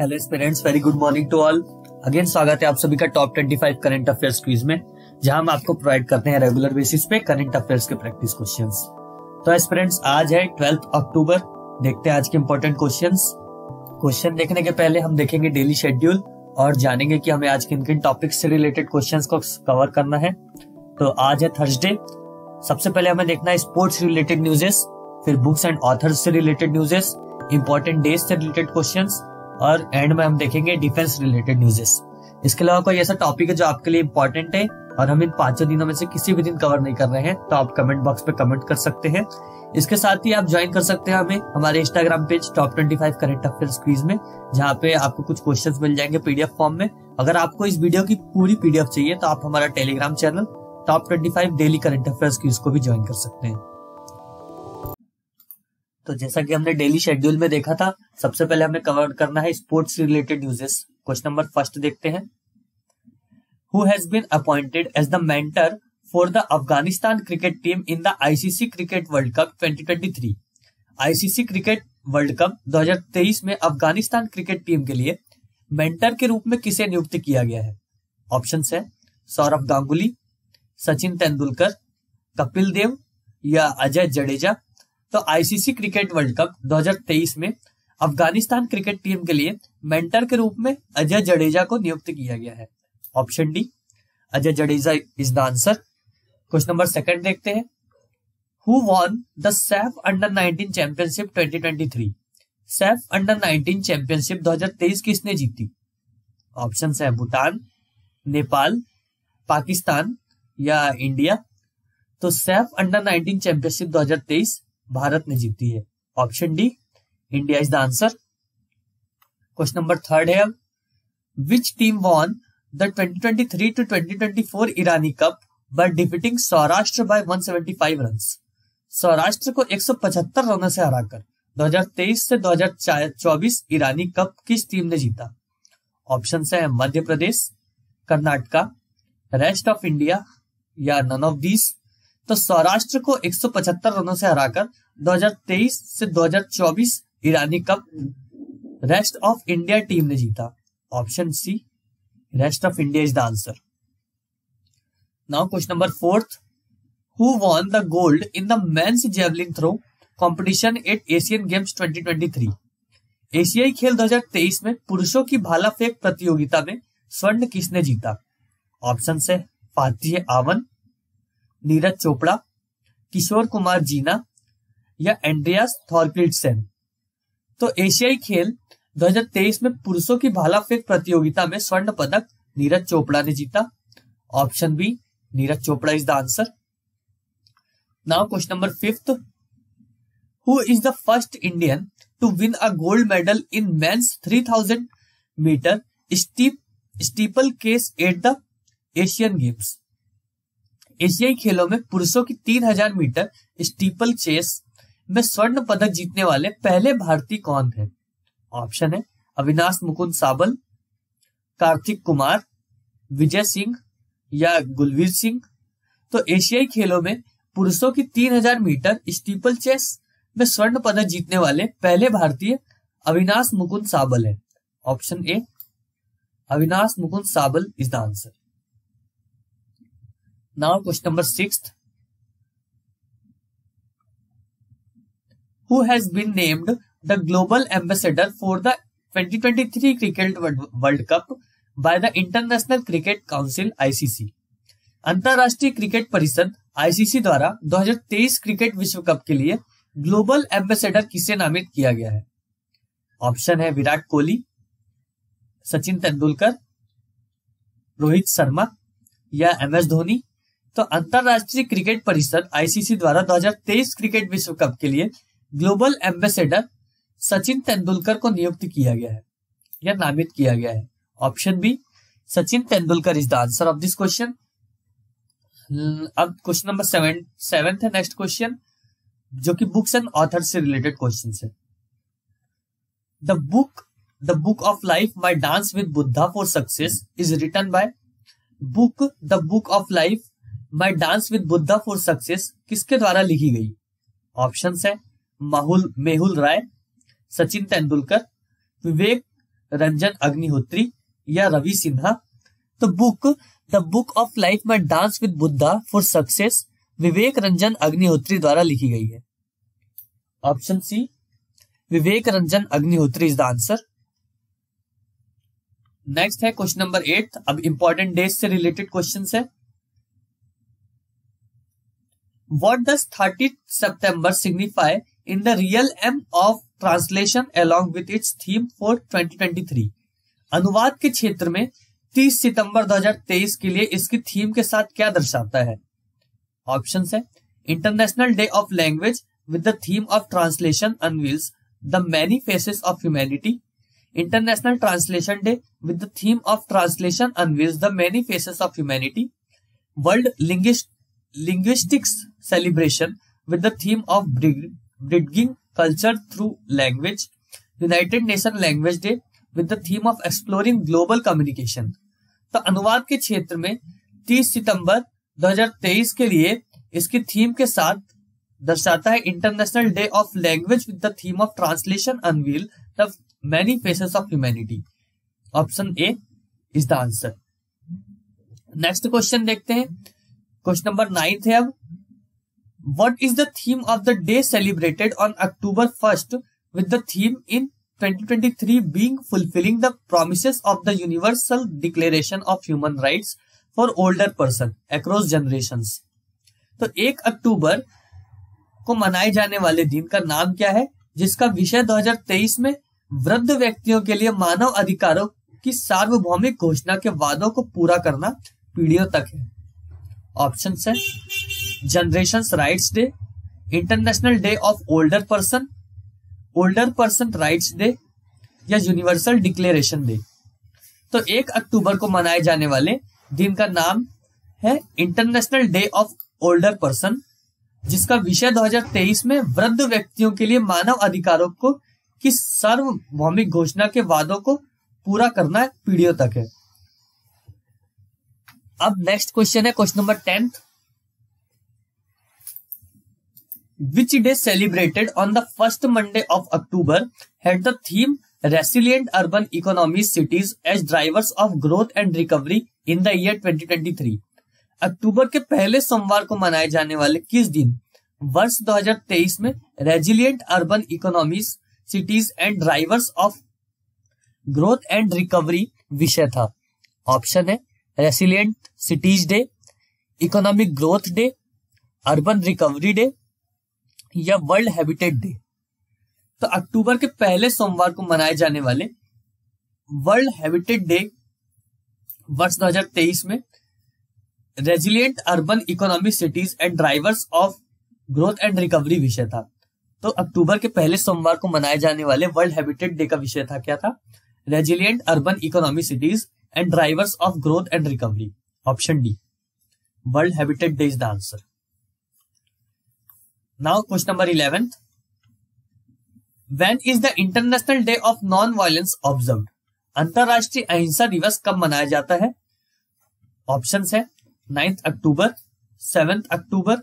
Hello parents very good morning to all again स्वागत है आप सभी का टॉप 25 करंट अफेयर्स क्विज में, जहाँ हम आपको प्रोवाइड करते हैं रेगुलर बेसिस पे करंट अफेयर्स के प्रैक्टिस क्वेश्चंस तो एस्पिरेंट्स आज है ट्वेल्थ अक्टूबर देखते हैं आज के इंपॉर्टेंट क्वेश्चंस क्वेश्चन देखने के पहले हम देखेंगे डेली शेड्यूल और जानेंगे कि हमें आज किन किन टॉपिक्स से रिलेटेड क्वेश्चन को कवर करना है. तो आज है थर्सडे सबसे पहले हमें देखना है स्पोर्ट्स रिलेटेड न्यूजेस फिर बुक्स एंड ऑथर्स से रिलेटेड न्यूजेस इंपॉर्टेंट डेज़ से रिलेटेड क्वेश्चंस और एंड में हम देखेंगे डिफेंस रिलेटेड न्यूजेस इसके अलावा कोई ऐसा टॉपिक है जो आपके लिए इंपॉर्टेंट है और हम इन पाँचों दिनों में से किसी भी दिन कवर नहीं कर रहे हैं तो आप कमेंट बॉक्स पे कमेंट कर सकते हैं। इसके साथ ही आप ज्वाइन कर सकते हैं हमें हमारे Instagram page top twenty five current affair quiz में, जहाँ पे आपको कुछ क्वेश्चंस मिल जाएँगे पीडीएफ फॉर्म में। अगर आपको इस वीडियो की पूरी पीडीएफ चाहिए तो आप हमारा Telegram channel top twenty five daily current affair quiz को भी ज्वाइन कर सकते हैं। तो जैसा कि हमने डेली शेड्यूल में देखा था, सबसे पहले हमें कवर करना है sports related newses question number first देखते हैं। Who has been appointed as the mentor for the Afghanistan cricket team in the ICC cricket world cup 2023 ICC cricket world cup 2023 में अफ़गानिस्तान क्रिकेट टीम के लिए mentor के रूप में किसे नियुक्त किया गया है? ऑप्शन है, सौरभ गांगुली, सचिन तेंदुलकर, कपिल देव या अजय जडेजा तो आईसीसी क्रिकेट वर्ल्ड कप 2023 में अफ़गानिस्तान क्रिकेट टीम के लिए मेंटर के रूप में अजय जडेजा को नियुक्त किया गया है। Option D Ajay Jadeja is the answer question number second देखते हैं। Who won the SAFF under 19 championship 2023 SAFF under 19 championship 2023 किसने जीती? ऑप्शन है भूटान, नेपाल, पाकिस्तान या इंडिया। तो सैफ अंडर 19 चैंपियनशिप 2023 भारत ने जीती है। Option D India is the answer question number third है अब। Which team won the 2023 to 2024 Irani cup by defeating Saurashtra by 175 runs Saurashtra को 175 रनों से हराकर 2023 से 2024 ईरानी कप किस टीम ने जीता? ऑप्शन है Madhya Pradesh Karnataka rest of India या नन ऑफ़ दीज तो सौराष्ट्र को 175 रनों से हराकर 2023 से 2024 Irani cup rest of India team ने जीता। Option C, rest of India is the answer. Now question number fourth who won the gold in the men's javelin throw competition at Asian games 2023 एशियाई खेल 2023 में पुरुषों की भाला फेंक प्रतियोगिता में स्वर्ण किसने जीता? ऑप्शन है फातिह आवन नीरज चोपड़ा, किशोर कुमार जीना या एंड्रियास थॉर्किल्सन तो एशियाई खेल 2023 में पुरुषों की भाला फेंक प्रतियोगिता में स्वर्ण पदक नीरज चोपड़ा ने जीता। Option B, Neeraj Chopra is the answer. Now question number fifth who is the first Indian to win a gold medal in men's 3000 metre steep steeplechase at the Asian games एशियाई खेलों में पुरुषों की 3000 मीटर स्टीपल चेस में स्वर्ण पदक जीतने वाले पहले भारतीय कौन है ऑप्शन है, अविनाश मुकुंद साबल कार्तिक कुमार, विजय सिंह या गुलवीर सिंह। तो एशियाई खेलों में पुरुषों की 3000 मीटर स्टीपल चेस में स्वर्ण पदक जीतने वाले पहले भारतीय अविनाश मुकुंद साबल है। Option A Avinash Mukund Sable is the answer now question number six. Who has been named the global ambassador for the 2023 cricket world cup by the international cricket council ICC अंतरराष्ट्रीय cricket परिषद ICC द्वारा 2023 cricket विश्व cup के लिए global ambassador किसे नामित किया गया है? ऑप्शन है विराट कोहली, सचिन तेंदुलकर, रोहित शर्मा या एम एस धोनी तो अंतरराष्ट्रीय क्रिकेट परिषद आईसीसी द्वारा 2023 क्रिकेट विश्व कप के लिए ग्लोबल एम्बेसडर सचिन तेंदुलकर को नियुक्त किया गया है। या नामित किया गया है। Option B, Sachin Tendulkar is the answer of this question. अब क्वेश्चन नंबर सेवन सेवेंथ है नेक्स्ट क्वेश्चन, जो कि बुक्स एंड ऑथर से रिलेटेड क्वेश्चन है। The book the book of life my dance with Buddha for success, is written by book, the book of life my dance with Buddha for success किसके द्वारा लिखी गई? Option है, माहुल, मेहुल राय, सचिन तेंदुलकर, विवेक रंजन अग्निहोत्री या रवि सिन्हा। तो book the book of life में dance with Buddha for success, Vivek Ranjan Agnihotri द्वारा लिखी गई है। Option C, Vivek Ranjan Agnihotri is the answer next है क्वेश्चन नंबर एट अब इंपॉर्टेंट डेज़ से रिलेटेड क्वेश्चन है। What does thirty September signify in the realm of translation along with its theme for 2023 अनुवाद के क्षेत्र में 30 सितंबर 2023 के लिए इसकी थीम के साथ क्या दर्शाता है? ऑप्शन है। International day of language with the theme of translation unveils the many faces of humanity international translation day with the theme of translation unveils the many faces of humanity world linguistics celebration with the theme of bridging culture through language united nation language day with the theme of exploring global communication तो अनुवाद के क्षेत्र में 30 सितंबर 2023 के लिए इसकी theme के साथ दर्शाता है international day of language with the theme of translation unveil the many faces of humanity option A is the answer next question देखते हैं। क्वेश्चन नंबर नाइन्थ है अब What is the theme of the day celebrated on October 1st with the theme in 2023 being fulfilling the promises of the Universal Declaration of Human Rights for older person across generations. तो एक अक्टूबर को मनाए जाने वाले दिन का नाम क्या है जिसका विषय 2023 में वृद्ध व्यक्तियों के लिए मानव अधिकारों की सार्वभौमिक घोषणा के वादों को पूरा करना पीढ़ियों तक है ऑप्शन है generation rights day international day of older person older person rights day या यूनिवर्सल डिक्लेरेशन डे तो एक अक्टूबर को मनाए जाने वाले दिन का नाम है international day of older person जिसका विषय 2023 में वृद्ध व्यक्तियों के लिए मानव अधिकारों को की सार्वभौमिक घोषणा के वादों को पूरा करना पीढ़ियों तक है। अब नेक्स्ट क्वेश्चन है question number tenth which day celebrated on the first Monday of October had the theme resilient urban economy cities as drivers of growth and recovery in the year 2023 अक्टूबर के पहले सोमवार को मनाए जाने वाले किस दिन? वर्ष 2023 में resilient urban economy cities and drivers of growth and recovery विषय था। ऑप्शन है resilient cities day economic growth day urban recovery day या वर्ल्ड हैबिटेट डे तो अक्टूबर के पहले सोमवार को मनाए जाने वाले वर्ल्ड हैबिटेट डे वर्ष 2023 में resilient urban economic cities and drivers of growth and recovery विषय था। तो अक्टूबर के पहले सोमवार को मनाए जाने वाले वर्ल्ड हैबिटेट डे का विषय था क्या था? Resilient urban economic cities and drivers of growth and recovery option D world habitat day is the answer now question number 11th. When is the international day of non violence observe अंतरराष्ट्रीय अहिंसा दिवस कब मनाया जाता है? Option है ninth October seventh October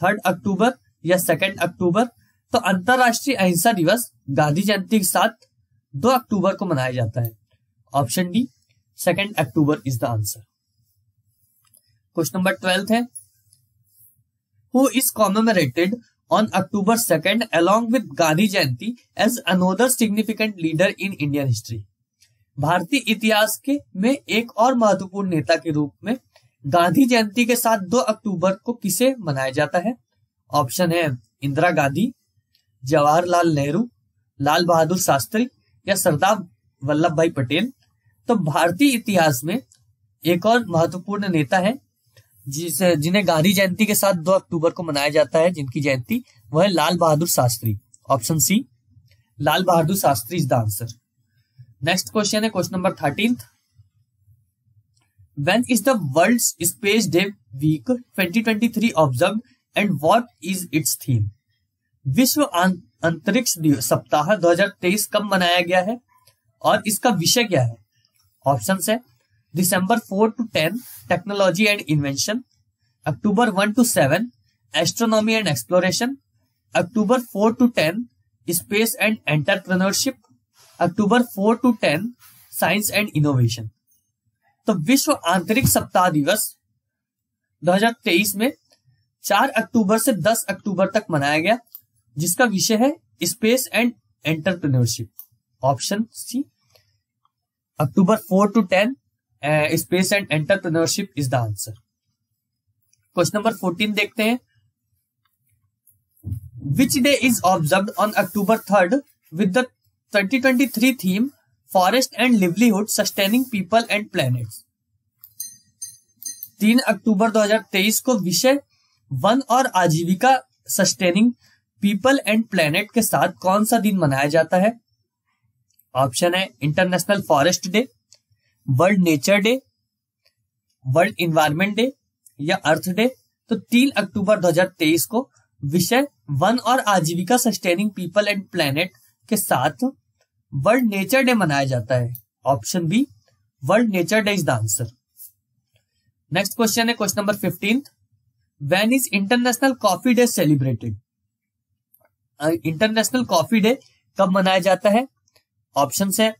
third October या second अक्टूबर तो अंतरराष्ट्रीय अहिंसा दिवस गांधी जयंती के साथ दो अक्टूबर को मनाया जाता है। Option D second October is the answer question number twelfth है. Who is commemorated on October 2nd along with Gandhi Jayanti as another significant leader in Indian history. भारतीय इतिहास के में एक और महत्वपूर्ण नेता के रूप में गांधी जयंती के साथ 2 अक्टूबर को किसे मनाया जाता है? ऑप्शन है इंदिरा गांधी, जवाहरलाल नेहरू, लाल बहादुर शास्त्री या सरदार वल्लभ भाई पटेल। तो भारतीय इतिहास में एक और महत्वपूर्ण नेता है, जिसे, जिन्हें गांधी जयंती के साथ दो अक्टूबर को मनाया जाता है, जिनकी जयंती वह Lal Bahadur Shastri. Option C, Lal Bahadur Shastri is the answer. Next question है, question number thirteen the world space day week 2023 observe and what is its theme विश्व अंतरिक्ष सप्ताह 2023 कब मनाया गया है? और इसका विषय क्या है? ऑप्शन है, December four to ten, technology and invention, October one to seven, astronomy and exploration, October four to ten, space and entrepreneurship, October four to ten, science and innovation. तो विश्व आंतरिक सप्ताह दिवस 2023 में 4 अक्टूबर से 10 अक्टूबर तक मनाया गया, जिसका विषय है space and entrepreneurship. Option C October four to ten space and entrepreneurship is the answer question number fourteen देखते हैं। Which day is observe on October third with the 2023 theme forest and livelihood sustaining people and planets तीन अक्टूबर 2023 को विषय, one और आजीविका sustaining people and planet के साथ कौन सा दिन मनाया जाता है? ऑप्शन है international forest day, world nature day, world environment day या अर्थ डे। तो तीन अक्टूबर 2023 को विषय वन और आजीविका सस्टेनिंग पीपल एंड प्लेनेट के साथ वर्ल्ड नेचर डे मनाया जाता है। Option B, world nature day is the answer. Next question है question number fifteenth when is international coffee day celebrated international coffee day कब मनाया जाता है? ऑप्शन है।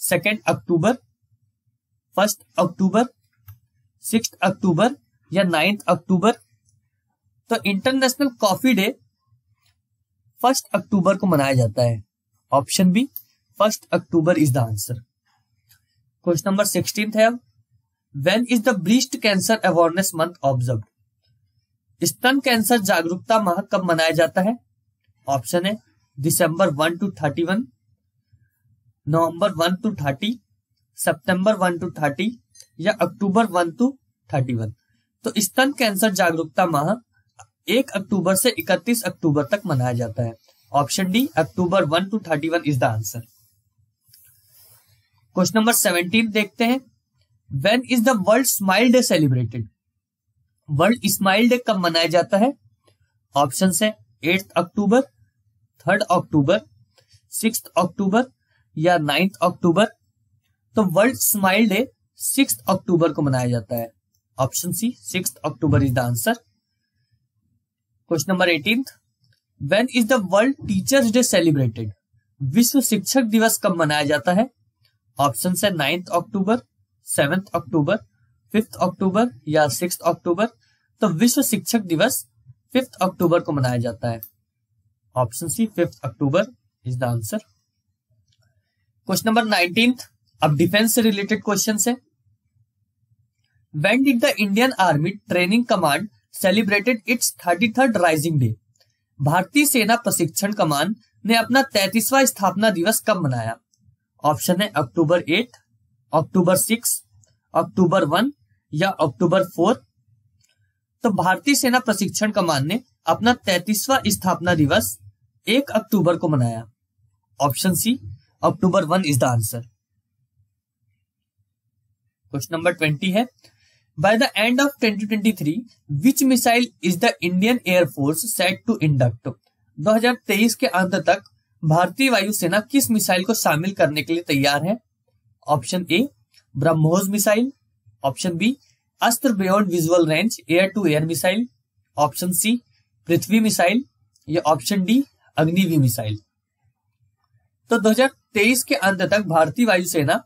Second October first October six October या नाइन्थ अक्टूबर। तो international coffee day first October को मनाया जाता है। Option B first October is the answer question number sixteen है अब। When is the breast cancer awareness month observe स्तन cancer जागरूकता माह कब मनाया जाता है? ऑप्शन है December one to thirty one November one to thirty, September one to thirty या October one to thirty one. तो स्तन कैंसर जागरूकता माह एक अक्टूबर से इकतीस अक्टूबर तक मनाया जाता है। Option D, October one to thirty one is the answer. Question number seventeen देखते हैं। When is the world smile day celebrated world smile day कब मनाया जाता है? ऑप्शन है eighth October third October six October या नाइन्थ अक्टूबर तो world smile day six October को मनाया जाता है। Option C six October is the answer. Question number eighteen when is the world teachers day celebrated विश्व शिक्षक दिवस कब मनाया जाता है? ऑप्शन है ninth October seventh October, fifth October या सिक्स अक्टूबर। तो विश्व शिक्षक दिवस फिफ्थ अक्टूबर को मनाया जाता है। Option C, fifth October is the answer. Question number nineteen अब डिफेंस से रिलेटेड क्वेश्चन है. When did the Indian army training command celebrated its thirty third rising day भारतीय सेना प्रशिक्षण कमान ने अपना तैतीसवा स्थापना दिवस कब मनाया? ऑप्शन है October eight October six October one या अक्टूबर फोर तो भारतीय सेना प्रशिक्षण कमान ने अपना तैतीसवा स्थापना दिवस एक अक्टूबर को मनाया। Option C October one is the answer question number twenty है. By the end of 2023 which missile is the Indian air force set to induct 2023 के अंत तक भारतीय वायुसेना किस मिसाइल को शामिल करने के लिए तैयार है? Option A BrahMos missile option B Astra beyond visual range air to air missile option C Prithvi missile या ऑप्शन डी अग्निवी मिसाइल तो 2023 के अंत तक भारतीय वायुसेना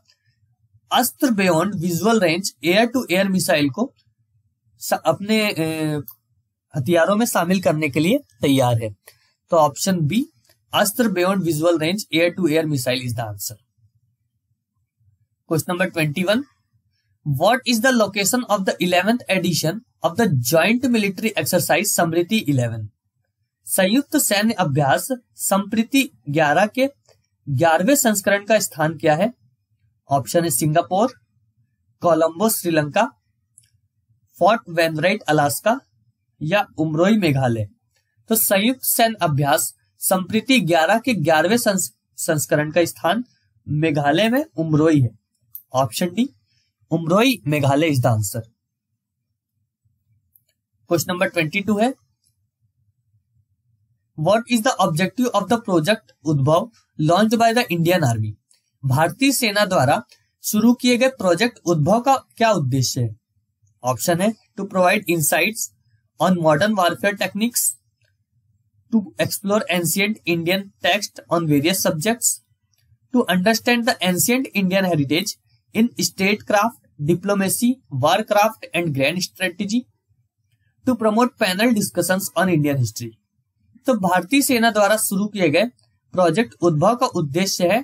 Astra beyond visual range, air to air missile को अपने हथियारों में शामिल करने के लिए तैयार है। तो option B, Astra beyond visual range, air to air missile is the answer. Question number twenty one what is the location of the eleventh edition of the joint military exercise Samriti eleven संयुक्त सैन्य अभ्यास संप्रीति ग्यारह के ग्यारहवें संस्करण का स्थान क्या है? ऑप्शन है Singapore Colombo Sri Lanka, Fort Wainwright, Alaska या उमरोई, मेघालय। तो संयुक्त सैन्य अभ्यास संप्रीति ग्यारह के ग्यारहवें संस्करण का स्थान मेघालय में उमरोई है। Option D, Umroi, Meghalaya is the answer. Question number twenty two है what is the objective of the project Udbhav launch by the Indian army भारतीय सेना द्वारा शुरू किए गए प्रोजेक्ट उद्भव का क्या उद्देश्य है? ऑप्शन है to provide insights on modern warfare techniques to explore ancient Indian text on various subjects to understand the ancient Indian heritage in state craft diplomacy war craft and grand strategy to promote panel discussions on Indian history तो भारतीय सेना द्वारा शुरू किए गए project उद्भव का उद्देश्य है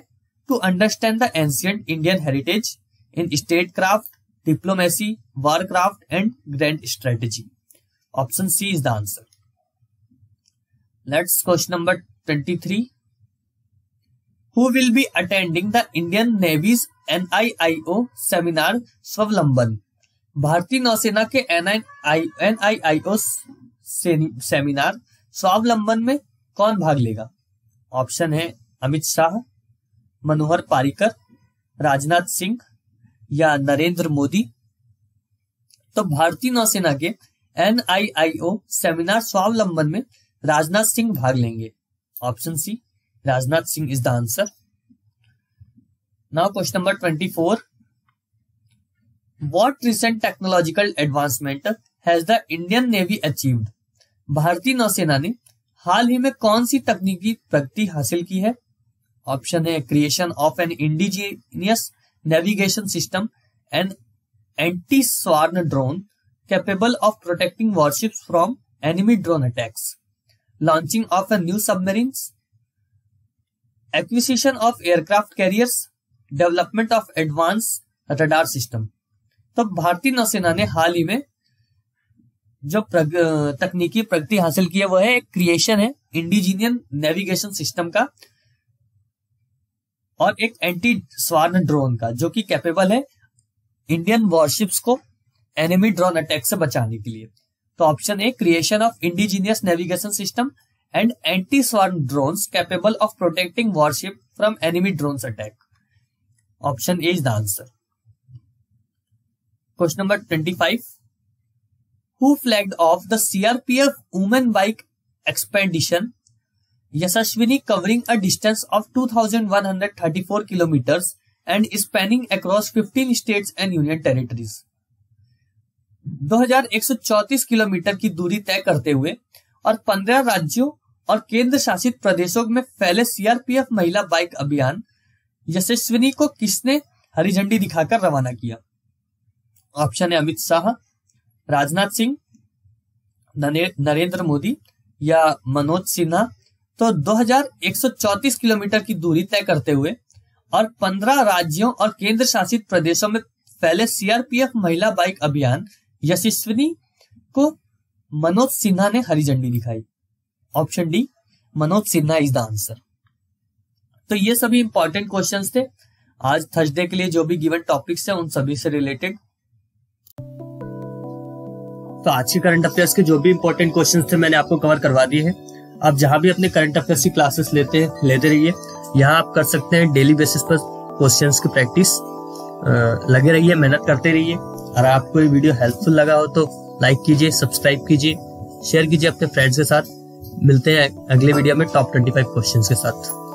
to understand the ancient Indian heritage in state craft diplomacy war craft and grand strategy option C is the answer let's question number twenty three who will be attending the Indian navy's NIIO seminar Swavlamban भारतीय नौसेना के एनआईआईओ seminar स्वावलंबन में कौन भाग लेगा? Option है अमित शाह, मनोहर पारिकर, राजनाथ सिंह या नरेंद्र मोदी। तो भारतीय नौसेना के एनआईआईओ सेमिनार स्वावलंबन में राजनाथ सिंह भाग लेंगे। Option C, Rajnath Singh is the answer. Now question number twenty four what recent technological advancement has the Indian navy achieved भारतीय नौसेना ने हाल ही में कौन सी तकनीकी प्रगति हासिल की है? ऑप्शन है creation of an indigenous navigation system and anti swarm drone capable of protecting warships from enemy drone attacks launching of a new submarines acquisition of aircraft carriers development of advance radar system तो भारतीय नौसेना ने हाल ही में जो प्रग, तकनीकी प्रगति हासिल की है वह है क्रिएशन है इंडिजीनियन नेविगेशन सिस्टम का और एक एंटी स्वार्न ड्रोन का जो कि कैपेबल है इंडियन वॉरशिप्स को एनिमी ड्रोन अटैक से बचाने के लिए। तो option A creation of indigenous navigation system and anti swarm drone capable of protecting warship from enemy drone attack option A is the answer question number twenty five who flagged off the CRPF women bike expedition Yashaswini covering a distance of 2,134 kilometers and spanning across 15 states and union territories. 2134 kilometre की दूरी तय करते हुए और 15 राज्यों और केंद्र शासित प्रदेशों में फैले सीआरपीएफ महिला बाइक अभियान यशस्विनी को किसने हरी झंडी दिखाकर रवाना किया ऑप्शन है अमित शाह राजनाथ सिंह नरेंद्र मोदी या मनोज सिन्हा। तो 2134 किलोमीटर की दूरी तय करते हुए और 15 राज्यों और केंद्र शासित प्रदेशों में फैले सीआरपीएफ महिला बाइक अभियान यशस्विनी को मनोज सिन्हा ने हरी झंडी दिखाई। Option D, Manoj Sinha is the answer. तो ये सभी इंपॉर्टेंट क्वेश्चंस थे। आज थर्सडे के लिए जो भी गिवन टॉपिक्स है, उन सभी से रिलेटेड तो आज के करंट अफेयर्स के जो भी इंपॉर्टेंट क्वेश्चंस थे मैंने आपको कवर करवा दिए हैं। आप जहाँ भी अपने करंट अफेयर्स की क्लासेस लेते हैं लेते रहिए। यहाँ आप कर सकते हैं डेली बेसिस पर क्वेश्चन की प्रैक्टिस लगे रहिए, मेहनत करते रहिए। अगर आपको ये वीडियो हेल्पफुल लगा हो तो लाइक कीजिए सब्सक्राइब कीजिए शेयर कीजिए अपने फ्रेंड्स के साथ। मिलते हैं अगले वीडियो में टॉप ट्वेंटी फाइव क्वेश्चन के साथ।